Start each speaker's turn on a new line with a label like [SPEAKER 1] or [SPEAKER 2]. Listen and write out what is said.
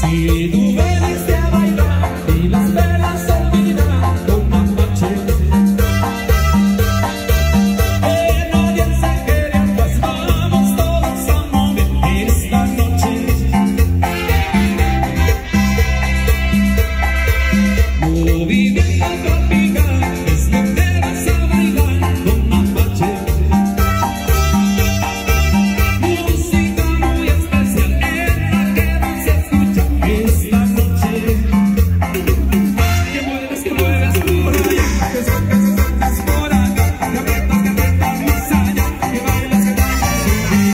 [SPEAKER 1] say